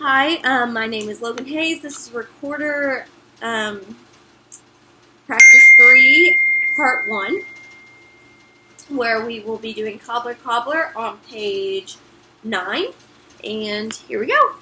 Hi, um, my name is Logan Hayes. This is Recorder um, Practice 3, Part 1, where we will be doing Cobbler Cobbler on page 9. And here we go.